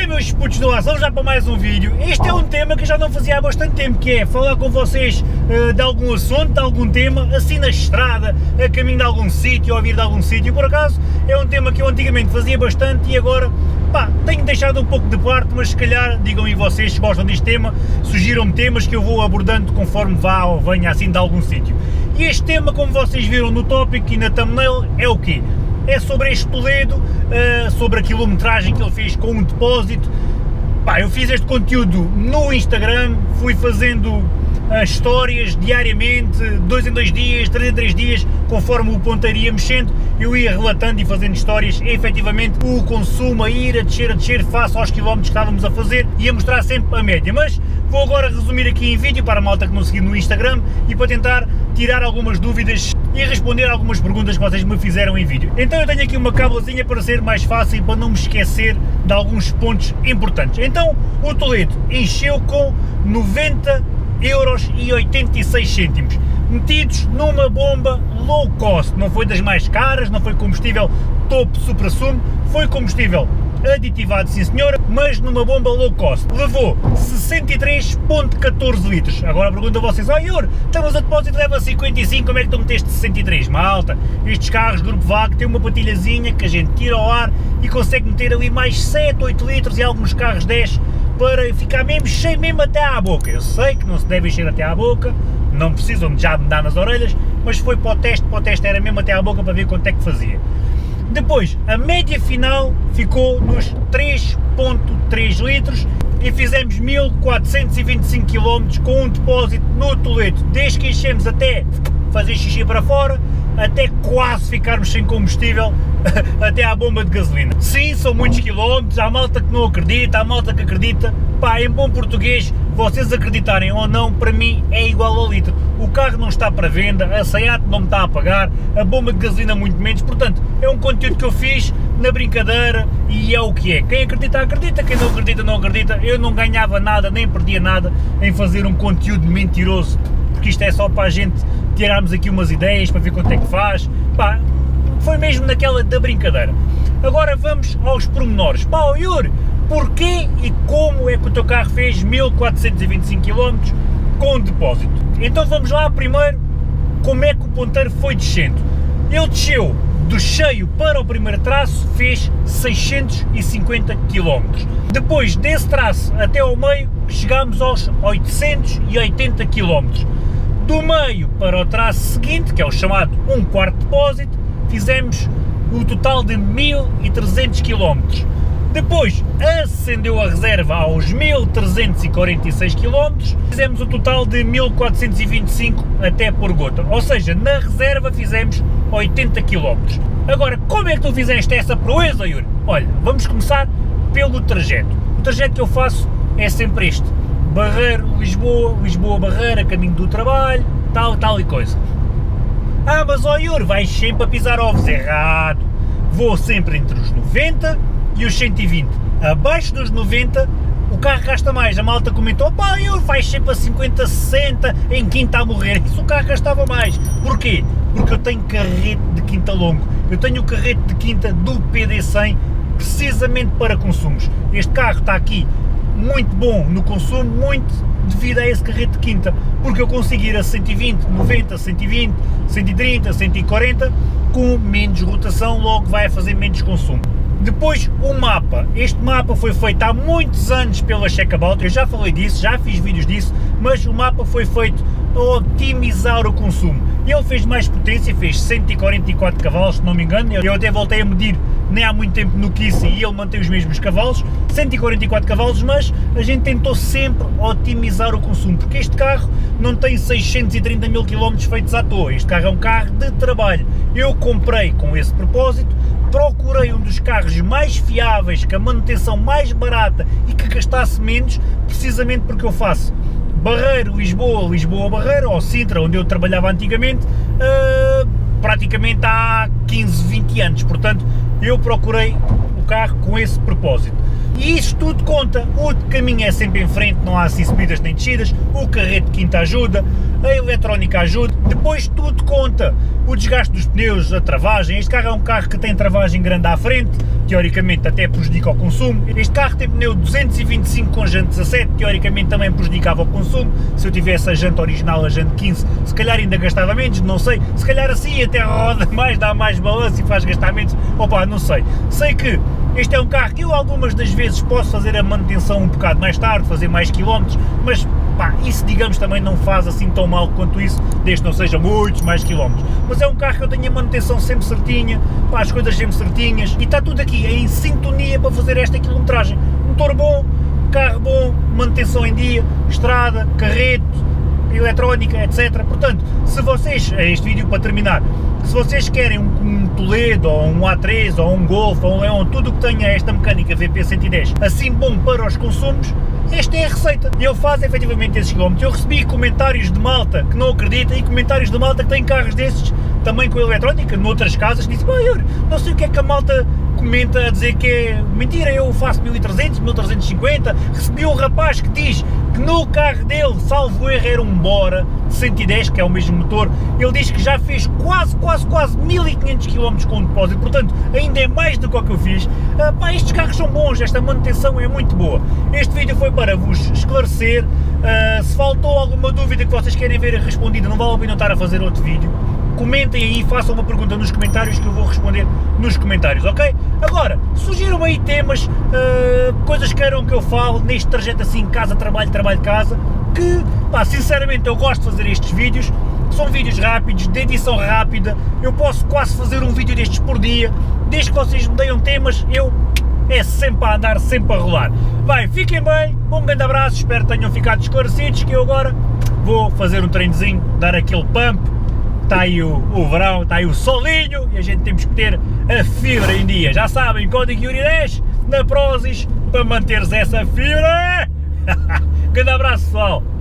viva meus putos do aço, já para mais um vídeo. Este é um tema que eu já não fazia há bastante tempo, que é falar com vocês uh, de algum assunto, de algum tema, assim na estrada, a caminho de algum sítio, a vir de algum sítio. Por acaso, é um tema que eu antigamente fazia bastante e agora, pá, tenho deixado um pouco de parte, mas se calhar, digam-me vocês se gostam deste tema, sugiram-me temas que eu vou abordando conforme vá ou venha assim de algum sítio. E este tema, como vocês viram no tópico e na thumbnail, é o quê? É sobre este Toledo, uh, sobre a quilometragem que ele fez com um depósito. Pá, eu fiz este conteúdo no Instagram, fui fazendo uh, histórias diariamente, dois em dois dias, três em três dias, conforme o ponteiro ia mexendo, eu ia relatando e fazendo histórias, e, efetivamente o consumo a ir, a descer, a descer, face aos quilómetros que estávamos a fazer, ia mostrar sempre a média, mas vou agora resumir aqui em vídeo para a malta que não seguiu no Instagram e para tentar tirar algumas dúvidas e responder algumas perguntas que vocês me fizeram em vídeo. Então eu tenho aqui uma cábulazinha para ser mais fácil, para não me esquecer de alguns pontos importantes. Então o Toledo encheu com 90 euros e 86 cêntimos, metidos numa bomba low cost, não foi das mais caras, não foi combustível topo supra-sumo, foi combustível aditivado, sim senhora, mas numa bomba low cost. Levou 63.14 litros. Agora pergunto a vocês, oh Iur, estamos a depósito leva 55, como é que tu meteste 63? Malta, estes carros Grupo VAG têm uma patilhazinha que a gente tira ao ar e consegue meter ali mais 7, 8 litros e alguns carros 10 para ficar mesmo cheio mesmo até à boca. Eu sei que não se deve encher até à boca, não precisam já me dar nas orelhas, mas foi para o teste, para o teste era mesmo até à boca para ver quanto é que fazia. Depois, a média final ficou nos 3.3 litros e fizemos 1425 km com um depósito no Toledo, desde que enchemos até fazer xixi para fora, até quase ficarmos sem combustível até à bomba de gasolina. Sim, são muitos quilómetros, há malta que não acredita, há malta que acredita, pá, em bom português, vocês acreditarem ou não, para mim é igual ao litro. O carro não está para venda, a Seat não me está a pagar, a bomba de gasolina muito menos, portanto, é um conteúdo que eu fiz na brincadeira e é o que é. Quem acredita, acredita, quem não acredita, não acredita. Eu não ganhava nada, nem perdia nada em fazer um conteúdo mentiroso, porque isto é só para a gente tirarmos aqui umas ideias para ver quanto é que faz. Pá, foi mesmo naquela da brincadeira. Agora vamos aos pormenores. Oh, Yuri, porquê e como é que o teu carro fez 1425 km com depósito? Então vamos lá primeiro, como é que o ponteiro foi descendo. Ele desceu do cheio para o primeiro traço, fez 650 km. Depois desse traço até ao meio, chegámos aos 880 km. Do meio para o traço seguinte, que é o chamado um quarto depósito, fizemos o total de 1300 km. Depois acendeu a reserva aos 1346 km, fizemos o total de 1425 até por gota, ou seja, na reserva fizemos 80 km. Agora, como é que tu fizeste essa proeza, Yuri? Olha, vamos começar pelo trajeto. O trajeto que eu faço é sempre este. Barreiro, Lisboa, Lisboa, Barreira, caminho do trabalho, tal, tal e coisa. Ah, mas ó Yuri, vais sempre a pisar ovos. Errado. Vou sempre entre os 90 e os 120. Abaixo dos 90, o carro gasta mais. A malta comentou, pá, Yuri, faz sempre a 50, 60, em quinta a morrer. Isso o carro gastava mais. Porquê? Porque eu tenho carrete de quinta longo. Eu tenho o carrete de quinta do PD100 precisamente para consumos. Este carro está aqui muito bom no consumo, muito devido a esse carrete de quinta, porque eu consigo ir a 120, 90, 120, 130, 140 com menos rotação, logo vai fazer menos consumo. Depois o mapa, este mapa foi feito há muitos anos pela Checkabout, eu já falei disso, já fiz vídeos disso, mas o mapa foi feito a otimizar o consumo. Ele fez mais potência, fez 144 cavalos, se não me engano, eu até voltei a medir nem há muito tempo no Kiss e ele mantém os mesmos cavalos, 144 cavalos, mas a gente tentou sempre otimizar o consumo, porque este carro não tem 630 mil km feitos à toa, este carro é um carro de trabalho. Eu comprei com esse propósito, procurei um dos carros mais fiáveis, com a manutenção mais barata e que gastasse menos, precisamente porque eu faço Barreiro, Lisboa, Lisboa, Barreiro, ou Sintra, onde eu trabalhava antigamente, uh, praticamente há 15, 20 anos, portanto eu procurei o carro com esse propósito. E isso tudo conta. O caminho é sempre em frente, não há assim subidas nem descidas. O carrete de quinta ajuda, a eletrónica ajuda. Depois tudo conta. O desgaste dos pneus, a travagem. Este carro é um carro que tem travagem grande à frente, teoricamente até prejudica o consumo. Este carro tem pneu 225 com jante 17, teoricamente também prejudicava o consumo. Se eu tivesse a jante original, a jante 15, se calhar ainda gastava menos, não sei. Se calhar assim até roda mais, dá mais balanço e faz gastar menos. Opa, não sei. Sei que este é um carro que eu algumas das vezes posso fazer a manutenção um bocado mais tarde, fazer mais quilómetros, mas pá, isso digamos também não faz assim tão mal quanto isso, desde que não sejam muitos mais quilómetros. Mas é um carro que eu tenho a manutenção sempre certinha, pá, as coisas sempre certinhas, e está tudo aqui em sintonia para fazer esta quilometragem. Motor bom, carro bom, manutenção em dia, estrada, carreto, eletrónica, etc. Portanto, se vocês, é este vídeo para terminar, se vocês querem um, Toledo, ou um A3, ou um Golf, ou um Leon, tudo o que tenha esta mecânica VP110 assim bom para os consumos, esta é a receita. Ele faz efetivamente esses quilómetros. Eu recebi comentários de malta que não acredita e comentários de malta que tem carros desses também com eletrónica, noutras casas, dizem, oh, não sei o que é que a malta comenta a dizer que é mentira, eu faço 1300, 1350. Recebi um rapaz que diz que no carro dele, salvo erro, era um Bora 110, que é o mesmo motor. Ele diz que já fez quase, quase, quase 1500 km com o depósito, portanto, ainda é mais do que o que eu fiz. Ah, pá, estes carros são bons, esta manutenção é muito boa. Este vídeo foi para vos esclarecer. Ah, se faltou alguma dúvida que vocês querem ver respondida, não vale a pena estar a fazer outro vídeo comentem aí, façam uma pergunta nos comentários que eu vou responder nos comentários, ok? Agora, sugiram aí temas, uh, coisas que queiram que eu fale neste trajeto assim, casa, trabalho, trabalho, casa, que, pá, sinceramente eu gosto de fazer estes vídeos, são vídeos rápidos, de edição rápida, eu posso quase fazer um vídeo destes por dia, desde que vocês me deem temas, eu é sempre a andar, sempre a rolar. Bem, fiquem bem, um grande abraço, espero que tenham ficado esclarecidos, que eu agora vou fazer um treinozinho, dar aquele pump, está aí o, o verão, está aí o solinho e a gente temos que ter a fibra em dia. Já sabem, código Yuri 10 na Prozis para manteres essa fibra. Grande abraço pessoal!